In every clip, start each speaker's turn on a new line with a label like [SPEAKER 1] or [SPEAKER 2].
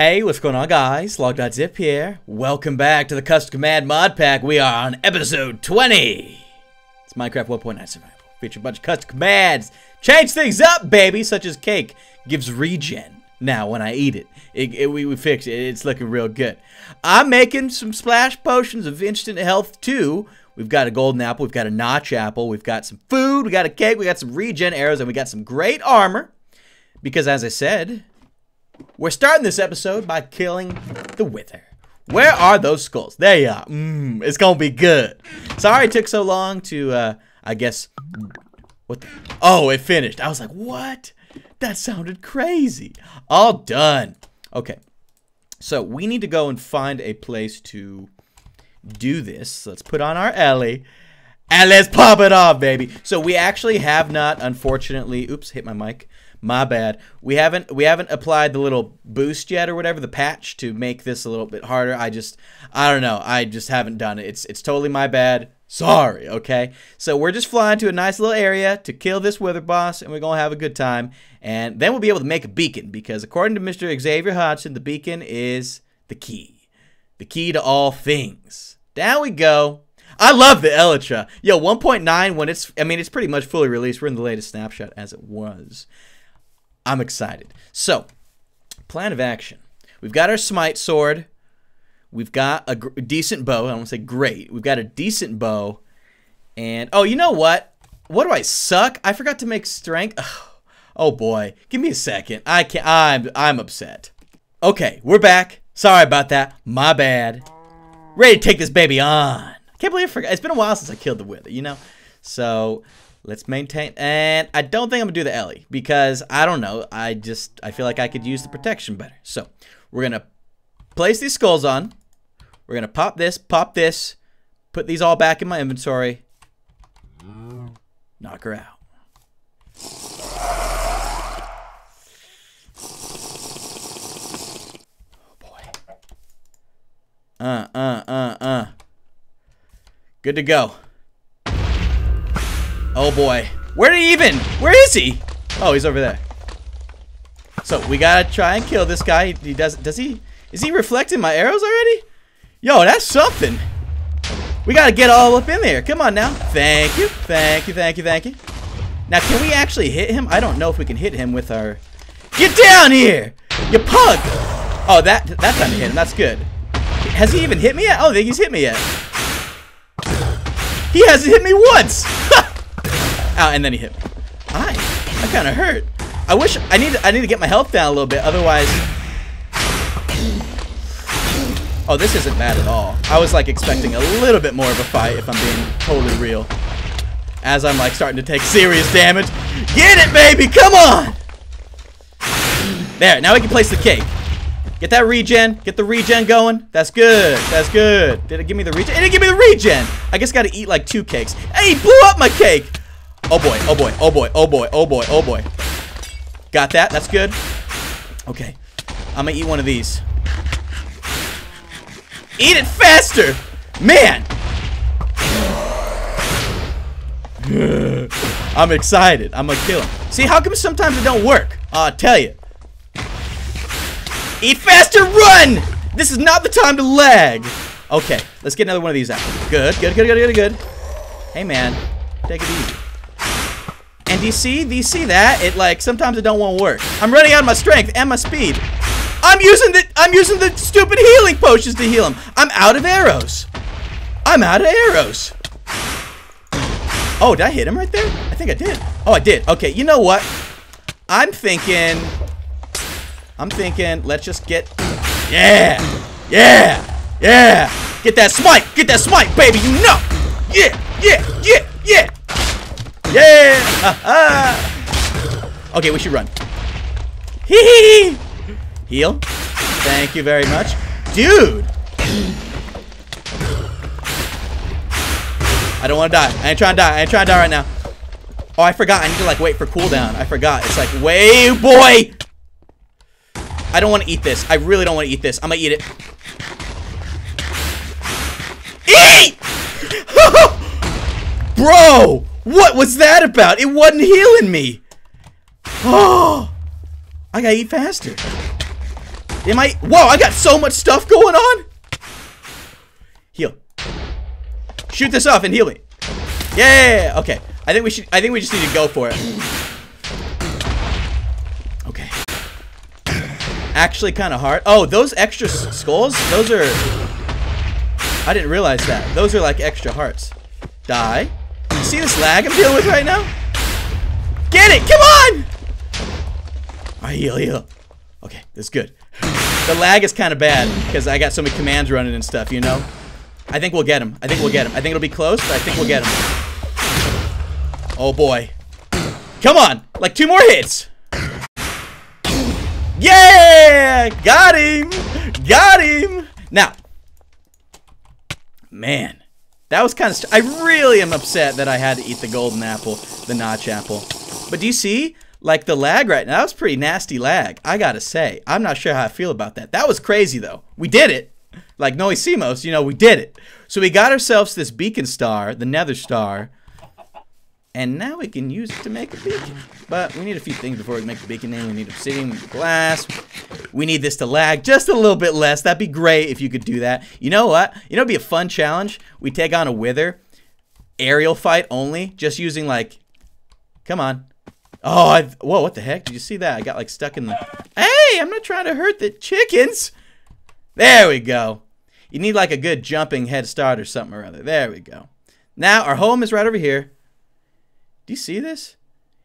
[SPEAKER 1] Hey, what's going on, guys? Log.zip here. Welcome back to the Custom Command Mod Pack. We are on episode 20. It's Minecraft 1.9 Survival. Feature a bunch of custom commands. Change things up, baby, such as cake. Gives regen. Now, when I eat it, it, it we, we fix it. It's looking real good. I'm making some splash potions of instant health, too. We've got a golden apple. We've got a notch apple. We've got some food. We got a cake. We got some regen arrows. And we got some great armor. Because, as I said, we're starting this episode by killing the Wither. Where are those skulls? There you are. Mmm, it's gonna be good. Sorry it took so long to, uh, I guess, what the, oh, it finished. I was like, what? That sounded crazy. All done. Okay, so we need to go and find a place to do this. Let's put on our Ellie. And let's pop it off, baby. So we actually have not, unfortunately, oops, hit my mic. My bad. We haven't we haven't applied the little boost yet or whatever the patch to make this a little bit harder. I just I don't know. I just haven't done it. It's it's totally my bad. Sorry, okay? So we're just flying to a nice little area to kill this wither boss and we're going to have a good time. And then we'll be able to make a beacon because according to Mr. Xavier Hodgson, the beacon is the key. The key to all things. Down we go. I love the Elytra. Yo, 1.9 when it's I mean it's pretty much fully released. We're in the latest snapshot as it was. I'm excited. So, plan of action. We've got our smite sword. We've got a decent bow. I don't want to say great. We've got a decent bow. And, oh, you know what? What do I suck? I forgot to make strength. Oh, oh boy. Give me a second. I can't. I'm, I'm upset. Okay, we're back. Sorry about that. My bad. Ready to take this baby on. Can't believe I forgot. It's been a while since I killed the wither, you know? So, Let's maintain, and I don't think I'm gonna do the Ellie because I don't know. I just I feel like I could use the protection better. So we're gonna place these skulls on. We're gonna pop this, pop this, put these all back in my inventory. Knock her out. Oh boy. Uh, uh, uh, uh. Good to go. Oh boy. Where even? Where is he? Oh, he's over there. So we gotta try and kill this guy. He does. Does he? Is he reflecting my arrows already? Yo, that's something. We gotta get all up in there. Come on now. Thank you. Thank you. Thank you. Thank you. Now, can we actually hit him? I don't know if we can hit him with our. Get down here, you pug! Oh, that that's time hit him. That's good. Has he even hit me yet? I don't think he's hit me yet. He hasn't hit me once. Ow, and then he hit me. Hi. That kind of hurt. I wish I need I need to get my health down a little bit, otherwise. Oh, this isn't bad at all. I was like expecting a little bit more of a fight, if I'm being totally real. As I'm like starting to take serious damage. Get it, baby! Come on! There, now we can place the cake. Get that regen. Get the regen going. That's good. That's good. Did it give me the regen? It didn't give me the regen. I guess got to eat like two cakes. Hey, he blew up my cake. Oh boy, oh boy, oh boy, oh boy, oh boy, oh boy. Got that, that's good. Okay, I'm gonna eat one of these. Eat it faster! Man! I'm excited. I'm gonna kill him. See, how come sometimes it don't work? I'll tell you. Eat faster, run! This is not the time to lag. Okay, let's get another one of these out. Good, good, good, good, good, good. Hey, man, take it easy. And do you see? Do you see that? It like sometimes it don't want to work. I'm running out of my strength and my speed. I'm using the I'm using the stupid healing potions to heal him. I'm out of arrows. I'm out of arrows. Oh, did I hit him right there? I think I did. Oh, I did. Okay, you know what? I'm thinking I'm thinking let's just get Yeah! Yeah! Yeah! Get that smite! Get that smite, baby, you know! Yeah! Yeah! Yeah! Yeah! Yeah! okay, we should run. Hee hee! Heal. Thank you very much. Dude! I don't want to die. I ain't trying to die. I ain't trying to die right now. Oh, I forgot. I need to, like, wait for cooldown. I forgot. It's like, wait, boy! I don't want to eat this. I really don't want to eat this. I'm going to eat it. Eat! Bro! What was that about? It wasn't healing me. Oh, I gotta eat faster. Am I? Whoa! I got so much stuff going on. Heal. Shoot this off and heal me. Yeah. Okay. I think we should. I think we just need to go for it. Okay. Actually, kind of hard. Oh, those extra skulls. Those are. I didn't realize that. Those are like extra hearts. Die. See this lag I'm dealing with right now? Get it! Come on! I heal, heal. Okay, that's good. The lag is kind of bad because I got so many commands running and stuff, you know? I think we'll get him. I think we'll get him. I think it'll be close, but I think we'll get him. Oh boy. Come on! Like two more hits! Yeah! Got him! Got him! Now, man, that was kind of. I really am upset that I had to eat the golden apple, the notch apple. But do you see? Like the lag right now, that was pretty nasty lag. I gotta say, I'm not sure how I feel about that. That was crazy though. We did it. Like Noe Simos, you know, we did it. So we got ourselves this beacon star, the Nether Star, and now we can use it to make a beacon. But we need a few things before we make the beacon name. We need obsidian, glass. We need this to lag just a little bit less. That'd be great if you could do that. You know what? You know, it'd be a fun challenge. We take on a wither, aerial fight only, just using like, come on. Oh, I, whoa, what the heck? Did you see that? I got like stuck in the, hey, I'm not trying to hurt the chickens. There we go. You need like a good jumping head start or something or other. There we go. Now our home is right over here. Do you see this?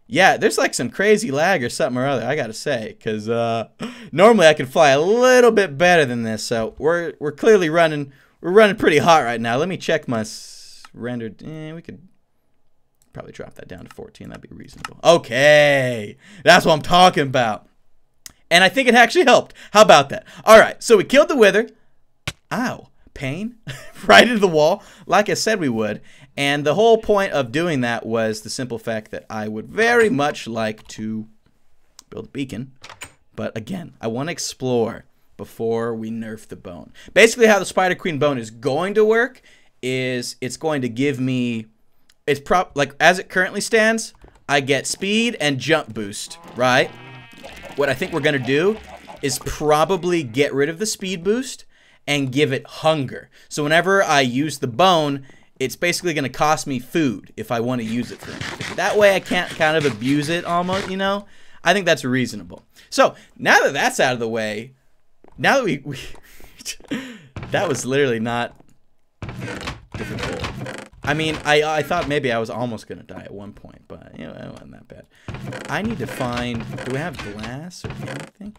[SPEAKER 1] Yeah, there's like some crazy lag or something or other, I gotta say, because uh, normally I can fly a little bit better than this, so we're we're clearly running we're running pretty hot right now. Let me check my rendered. Eh, we could probably drop that down to 14. That'd be reasonable. Okay, that's what I'm talking about. And I think it actually helped. How about that? All right, so we killed the wither. Ow, pain, right into the wall, like I said we would. And the whole point of doing that was the simple fact that I would very much like to build a beacon. But again, I want to explore before we nerf the bone. Basically, how the Spider Queen bone is going to work is it's going to give me, it's prop like as it currently stands, I get speed and jump boost, right? What I think we're to do is probably get rid of the speed boost and give it hunger. So whenever I use the bone, it's basically going to cost me food if I want to use it for anything. That way I can't kind of abuse it almost, you know? I think that's reasonable. So now that that's out of the way, now that we, we that was literally not. I mean, I I thought maybe I was almost gonna die at one point, but you know, it wasn't that bad. I need to find. Do we have glass or anything?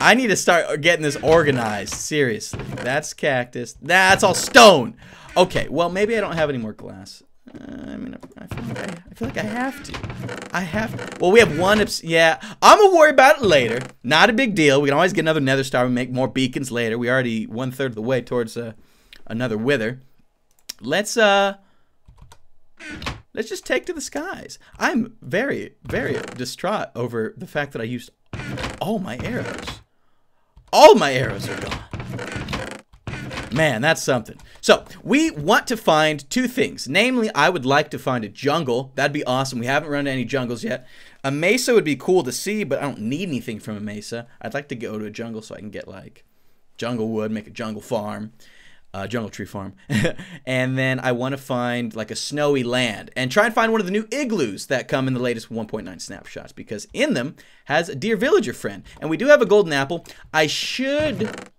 [SPEAKER 1] I need to start getting this organized. Seriously, that's cactus. That's all stone. Okay, well maybe I don't have any more glass. Uh, I mean, I feel, like I, I feel like I have to. I have to. Well, we have one. Yeah, I'm gonna worry about it later. Not a big deal. We can always get another Nether Star and make more beacons later. We already one third of the way towards uh, another Wither. Let's uh let's just take to the skies. I'm very, very distraught over the fact that I used all my arrows. All my arrows are gone. Man, that's something. So, we want to find two things. Namely, I would like to find a jungle. That'd be awesome. We haven't run into any jungles yet. A mesa would be cool to see, but I don't need anything from a mesa. I'd like to go to a jungle so I can get, like, jungle wood, make a jungle farm uh, jungle tree farm. and then I want to find like a snowy land and try and find one of the new igloos that come in the latest 1.9 snapshots because in them has a dear villager friend. And we do have a golden apple. I should...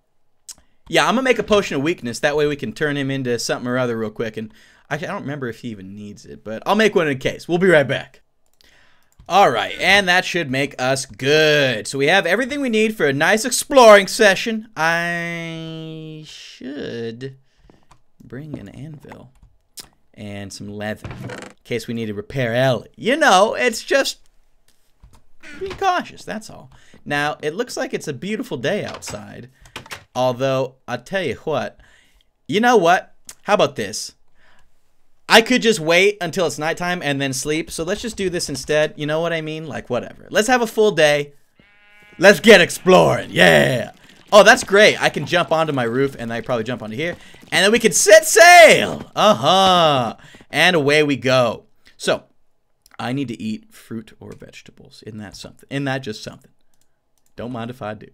[SPEAKER 1] Yeah, I'm going to make a potion of weakness. That way we can turn him into something or other real quick. And I don't remember if he even needs it, but I'll make one in case. We'll be right back. Alright, and that should make us good. So we have everything we need for a nice exploring session. I should bring an anvil and some leather in case we need to repair Ellie. You know, it's just being cautious, that's all. Now, it looks like it's a beautiful day outside. Although, I'll tell you what, you know what? How about this? I could just wait until it's nighttime and then sleep. So let's just do this instead. You know what I mean? Like, whatever. Let's have a full day. Let's get exploring. Yeah. Oh, that's great. I can jump onto my roof and I probably jump onto here. And then we can set sail. Uh-huh. And away we go. So, I need to eat fruit or vegetables. Isn't that something? Isn't that just something? Don't mind if I do.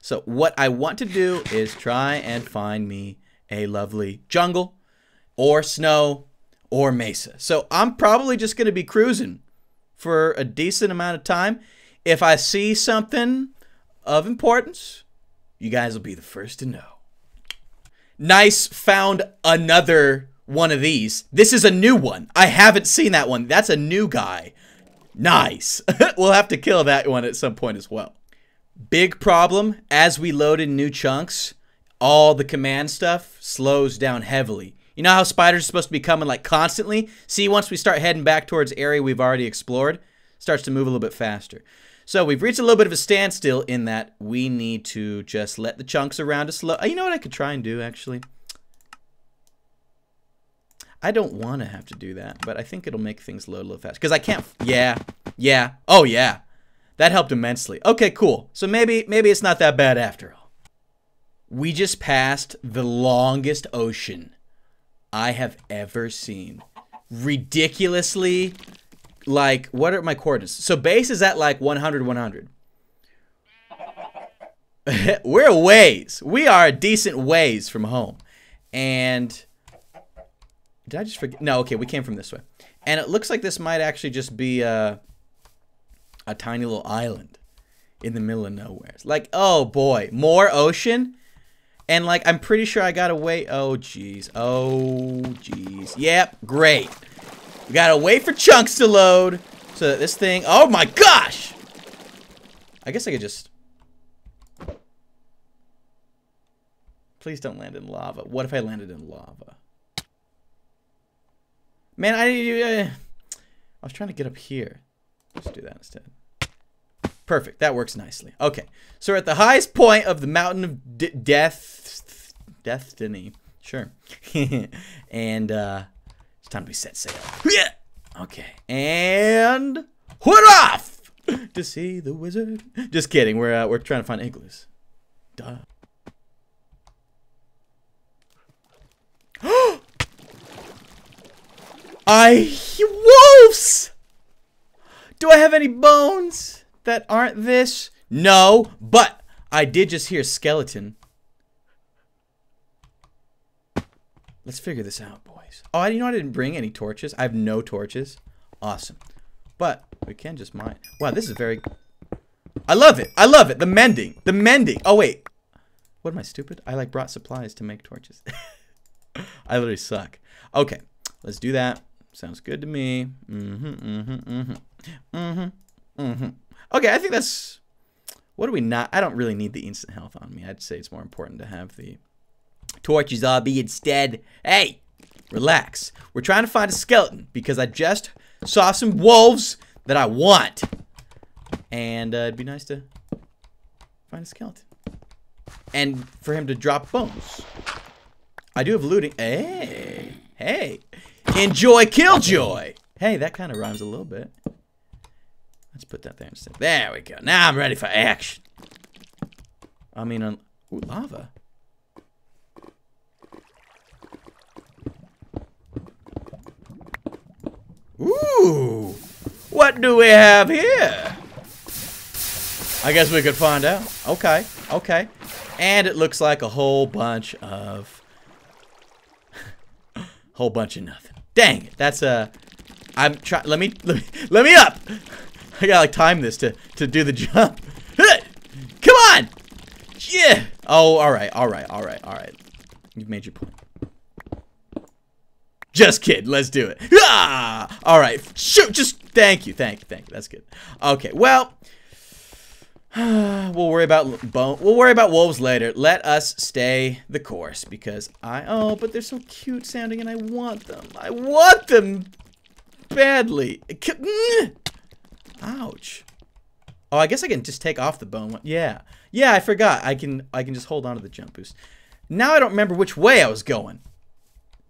[SPEAKER 1] So what I want to do is try and find me a lovely jungle or snow or mesa. So I'm probably just going to be cruising for a decent amount of time. If I see something of importance, you guys will be the first to know. Nice found another one of these. This is a new one. I haven't seen that one. That's a new guy. Nice. we'll have to kill that one at some point as well. Big problem, as we load in new chunks, all the command stuff slows down heavily. You know how spiders are supposed to be coming like constantly? See, once we start heading back towards area we've already explored, starts to move a little bit faster. So we've reached a little bit of a standstill in that we need to just let the chunks around us slow. Uh, you know what I could try and do, actually? I don't want to have to do that, but I think it'll make things load a little faster. Because I can't... Yeah. Yeah. Oh, yeah. That helped immensely. Okay, cool. So maybe maybe it's not that bad after all. We just passed the longest ocean I have ever seen. Ridiculously, like, what are my coordinates? So base is at like 100, 100. We're ways. We are a decent ways from home. And did I just forget? No, okay, we came from this way. And it looks like this might actually just be a, a tiny little island in the middle of nowhere. It's like, oh boy, more ocean? And like, I'm pretty sure I gotta wait. Oh, jeez. Oh, jeez. Yep, great. We gotta wait for chunks to load. So that this thing, oh my gosh! I guess I could just... Please don't land in lava. What if I landed in lava? Man, I, uh, I was trying to get up here. Let's do that instead. Perfect. That works nicely. Okay. So we're at the highest point of the mountain of death, destiny. Sure. and uh, it's time to be set sail. Yeah. Okay. And hood off to see the wizard. Just kidding. We're uh, we're trying to find igloos. Duh. I wolves. Do I have any bones that aren't this? No, but I did just hear skeleton. Let's figure this out, boys. Oh, you know I didn't bring any torches. I have no torches. Awesome. But we can just mine. Wow, this is very... I love it. I love it. The mending. The mending. Oh, wait. What am I, stupid? I, like, brought supplies to make torches. I literally suck. Okay, let's do that. Sounds good to me. Mm-hmm, mm-hmm, mm-hmm. Mm-hmm, mm-hmm. Okay, I think that's... What do we not... I don't really need the instant health on me. I'd say it's more important to have the torches me instead. Hey, relax. We're trying to find a skeleton because I just saw some wolves that I want. And uh, it'd be nice to find a skeleton. And for him to drop bones. I do have looting. Hey, hey. Enjoy Killjoy. Hey, that kind of rhymes a little bit. Let's put that there instead. There we go. Now I'm ready for action. I mean, um, ooh, lava. Ooh, what do we have here? I guess we could find out. Okay, okay. And it looks like a whole bunch of... whole bunch of nothing. Dang it. That's a. Uh, I'm trying. Let me, let me let me up. I gotta like time this to to do the jump. Come on. Yeah. Oh, all right, all right, all right, all right. You've made your point. Just kidding. Let's do it. Ah! All right. Shoot. Just thank you. Thank you. Thank you. That's good. Okay. Well, we'll worry about bone. We'll worry about wolves later. Let us stay the course because I. Oh, but they're so cute sounding, and I want them. I want them badly. Ouch. Oh, I guess I can just take off the bone. Yeah, yeah. I forgot. I can. I can just hold on to the jump boost. Now I don't remember which way I was going.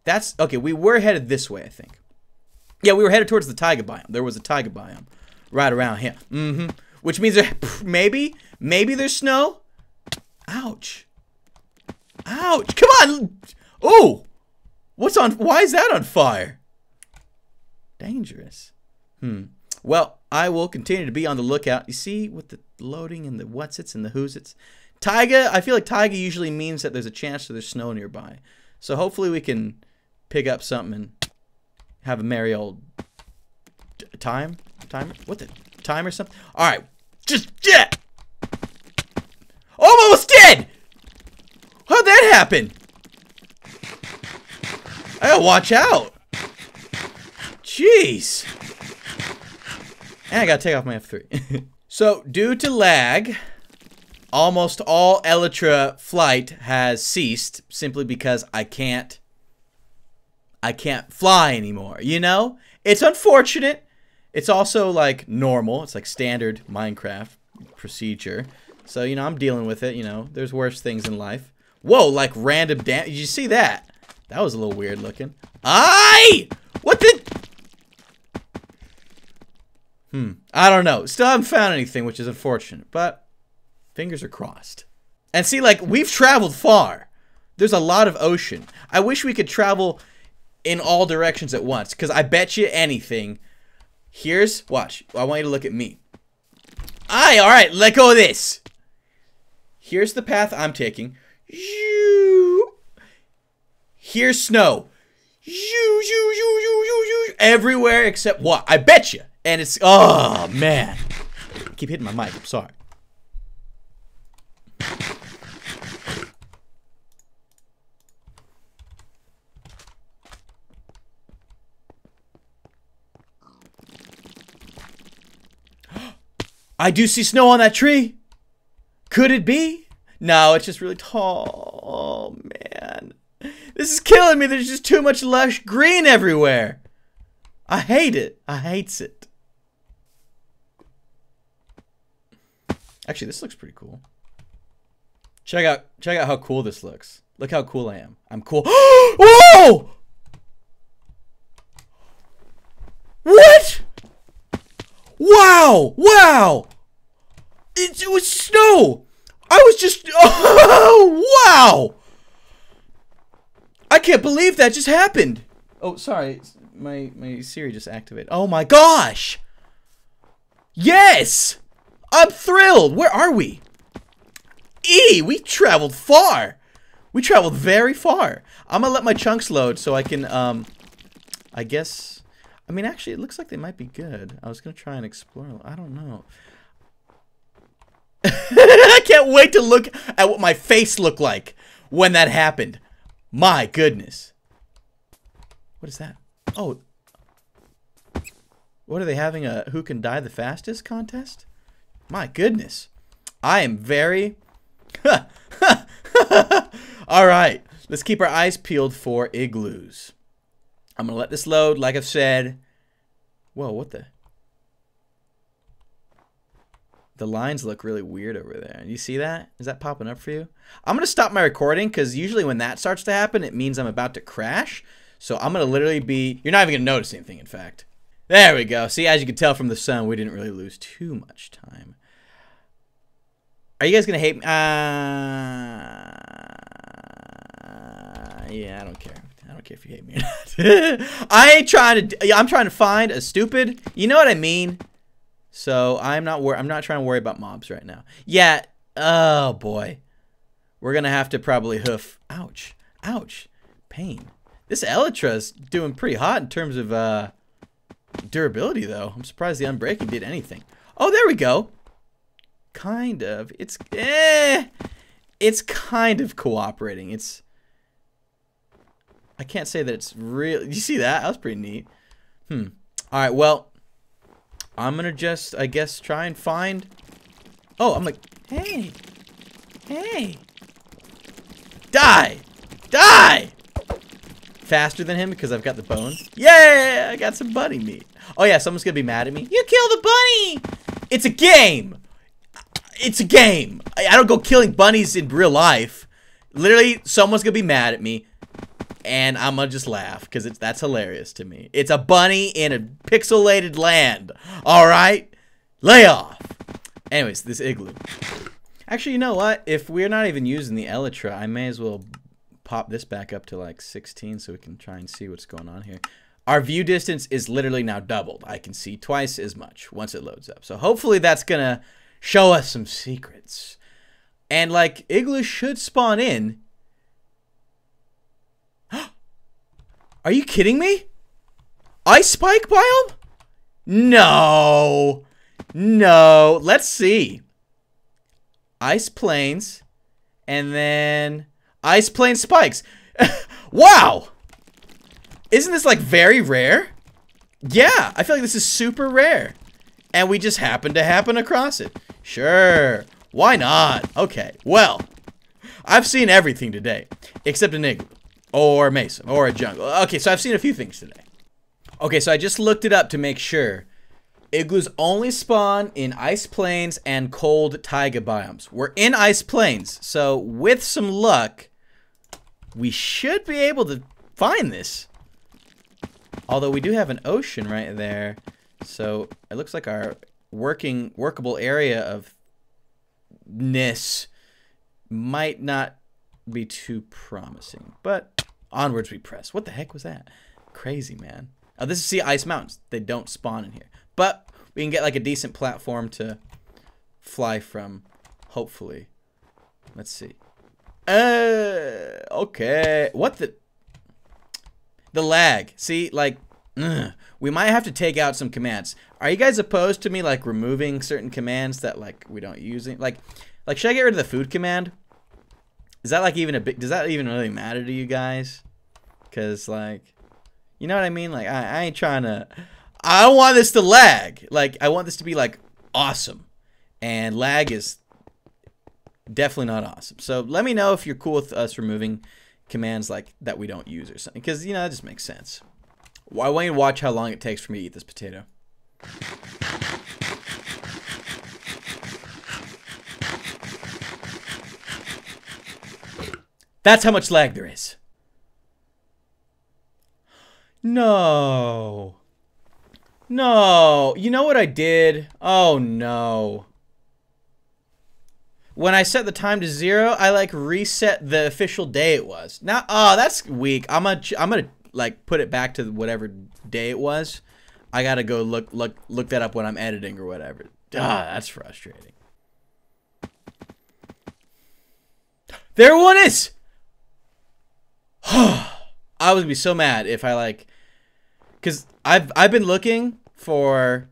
[SPEAKER 1] That's okay. We were headed this way, I think. Yeah, we were headed towards the taiga biome. There was a taiga biome right around here. Mm-hmm. Which means there, maybe, maybe there's snow. Ouch. Ouch. Come on. Oh. What's on? Why is that on fire? Dangerous. Hmm. Well, I will continue to be on the lookout. You see, with the loading and the what's its and the who's its, Taiga, I feel like taiga usually means that there's a chance that there's snow nearby. So hopefully we can pick up something and have a merry old time? Timer? What the? Time or something? Alright. Just, yeah! Almost dead! How'd that happen? I gotta watch out. Jeez. And I gotta take off my F3. so, due to lag, almost all Elytra flight has ceased simply because I can't I can't fly anymore, you know? It's unfortunate. It's also like normal. It's like standard Minecraft procedure. So, you know, I'm dealing with it, you know. There's worse things in life. Whoa, like random damage. Did you see that? That was a little weird looking. I What the? Hmm. I don't know. Still haven't found anything, which is unfortunate. But fingers are crossed. And see, like, we've traveled far. There's a lot of ocean. I wish we could travel in all directions at once. Because I bet you anything. Here's, watch. I want you to look at me. Aye, alright, let go of this. Here's the path I'm taking. Here's snow. Everywhere except what? I bet you. And it's, oh, man. I keep hitting my mic. I'm sorry. I do see snow on that tree. Could it be? No, it's just really tall. Oh, man. This is killing me. There's just too much lush green everywhere. I hate it. I hates it. Actually, this looks pretty cool. Check out check out how cool this looks. Look how cool I am. I'm cool. Whoa! What? Wow! Wow! It, it was snow! I was just... Oh, wow! I can't believe that just happened. Oh, sorry. My, my Siri just activated. Oh my gosh! Yes! I'm thrilled! Where are we? E! We traveled far! We traveled very far. I'm gonna let my chunks load so I can, um... I guess... I mean, actually, it looks like they might be good. I was gonna try and explore. I don't know. I can't wait to look at what my face looked like when that happened. My goodness. What is that? Oh. What are they having a who can die the fastest contest? My goodness. I am very All right. Let's keep our eyes peeled for igloos. I'm going to let this load like I've said. Whoa, what the the lines look really weird over there. You see that? Is that popping up for you? I'm going to stop my recording because usually when that starts to happen, it means I'm about to crash. So I'm going to literally be... You're not even going to notice anything, in fact. There we go. See, as you can tell from the sun, we didn't really lose too much time. Are you guys going to hate me? Uh, yeah, I don't care. I don't care if you hate me or not. I ain't trying to... I'm trying to find a stupid... You know what I mean? So I'm not wor- I'm not trying to worry about mobs right now. Yeah. Oh boy. We're gonna have to probably hoof. Ouch. Ouch. Pain. This Elytra's doing pretty hot in terms of uh, durability, though. I'm surprised the Unbreaking did anything. Oh, there we go. Kind of. It's eh. It's kind of cooperating. It's. I can't say that it's real. You see that? That was pretty neat. Hmm. All right. Well, I'm gonna just, I guess, try and find... Oh, I'm like, hey, hey, die! Faster than him because I've got the bones. Yeah, I got some bunny meat. Oh yeah, someone's gonna be mad at me. You killed the bunny! It's a game! It's a game. I don't go killing bunnies in real life. Literally, someone's gonna be mad at me and I'm gonna just laugh because it's that's hilarious to me. It's a bunny in a pixelated land. All right, lay off. Anyways, this igloo. Actually, you know what? If we're not even using the Elytra, I may as well pop this back up to like 16 so we can try and see what's going on here. Our view distance is literally now doubled. I can see twice as much once it loads up. So hopefully that's gonna show us some secrets. And like Igloo should spawn in. Are you kidding me? Ice spike biome? No. No. Let's see. Ice plains. And then ice plain spikes. wow. Isn't this like very rare? Yeah, I feel like this is super rare. And we just happen to happen across it. Sure. Why not? Okay, well. I've seen everything today. Except an igloo. Or a mesa. Or a jungle. Okay, so I've seen a few things today. Okay, so I just looked it up to make sure. Igloos only spawn in ice plains and cold taiga biomes. We're in ice plains, so with some luck, we should be able to find this. Although we do have an ocean right there, so it looks like our working workable area of ness might not be too promising. But onwards we press. What the heck was that? Crazy, man. Oh, this is Sea Ice Mountains. They don't spawn in here. But we can get like a decent platform to fly from, hopefully. Let's see. Uh, okay. What the? The lag. See, like, ugh, we might have to take out some commands. Are you guys opposed to me, like, removing certain commands that, like, we don't use? It? Like, like, should I get rid of the food command? Is that, like, even a big... Does that even really matter to you guys? Because, like... You know what I mean? Like, I, I ain't trying to... I want this to lag. Like, I want this to be, like, awesome. And lag is definitely not awesome. So let me know if you're cool with us removing commands like that we don't use or something. Because, you know, that just makes sense. I want you watch how long it takes for me to eat this potato. That's how much lag there is. No. No. You know what I did? Oh, no. When I set the time to zero, I like reset the official day it was. Now, oh, that's weak. I'm gonna, I'm gonna like put it back to whatever day it was. I gotta go look, look, look that up when I'm editing or whatever. Ah, that's frustrating. There one is. I was gonna be so mad if I like because I've I've been looking for,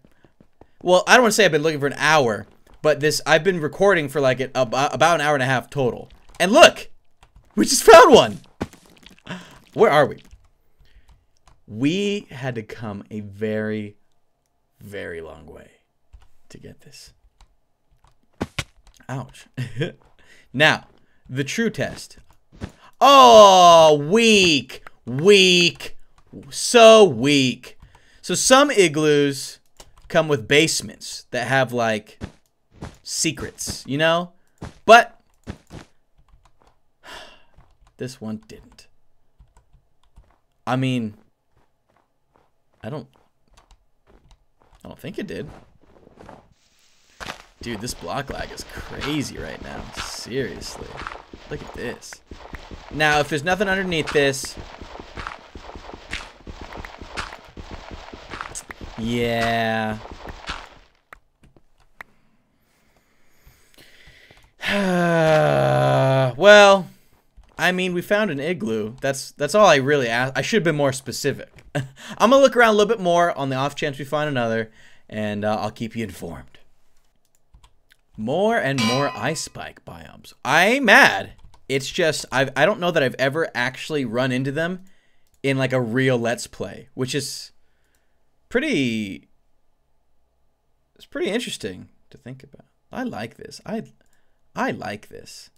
[SPEAKER 1] well, I don't want to say I've been looking for an hour, but this I've been recording for like about about an hour and a half total. And look, we just found one. Where are we? We had to come a very, very long way to get this. Ouch. now, the true test. Oh, weak, weak, so weak. So some igloos come with basements that have like secrets, you know? But this one didn't. I mean, I don't I don't think it did. Dude, this block lag is crazy right now. Seriously. Look at this. Now, if there's nothing underneath this, Yeah. well, I mean, we found an igloo. That's that's all I really asked. I should have been more specific. I'm gonna look around a little bit more on the off chance we find another, and uh, I'll keep you informed. More and more ice spike biomes. I ain't mad. It's just I I don't know that I've ever actually run into them in like a real let's play, which is pretty it's pretty interesting to think about. I like this. I I like this.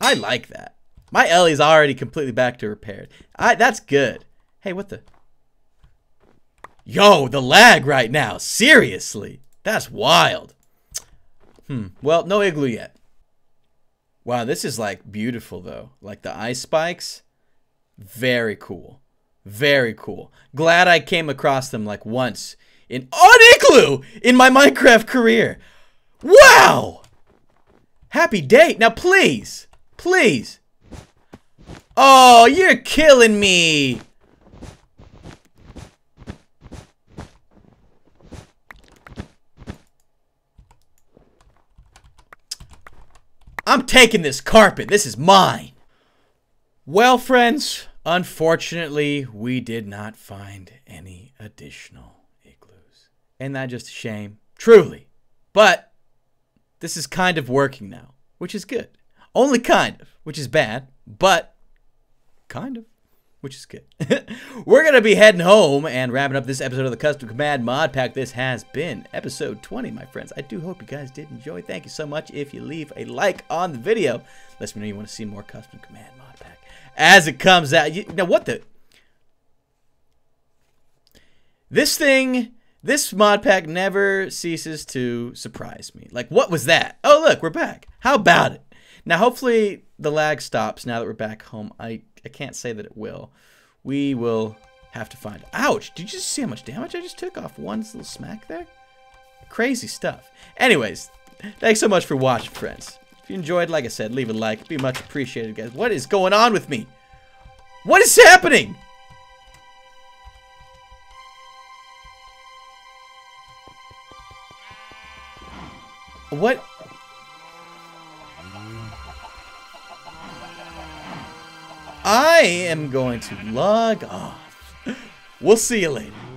[SPEAKER 1] I like that. My Ellie's already completely back to repaired. I that's good. Hey, what the Yo, the lag right now. Seriously. That's wild. Hmm. Well, no igloo yet. Wow, this is like beautiful though. Like the ice spikes. Very cool. Very cool. Glad I came across them like once in on Igloo in my Minecraft career. Wow! Happy date. Now please, please. Oh, you're killing me. I'm taking this carpet. This is mine. Well, friends, unfortunately, we did not find any additional igloos. Ain't that just a shame? Truly. But this is kind of working now, which is good. Only kind of, which is bad, but kind of which is good. We're going to be heading home and wrapping up this episode of the Custom Command Mod Pack. This has been episode 20, my friends. I do hope you guys did enjoy. Thank you so much. If you leave a like on the video, let me know you want to see more Custom Command as it comes out. You, now, what the... This thing, this mod pack never ceases to surprise me. Like, what was that? Oh, look, we're back. How about it? Now, hopefully the lag stops now that we're back home. I I can't say that it will. We will have to find. Ouch! Did you see how much damage I just took off one little smack there? Crazy stuff. Anyways, thanks so much for watching, friends. You enjoyed, like I said, leave a like. Be much appreciated, guys. What is going on with me? What is happening? What? I am going to log off. We'll see you later.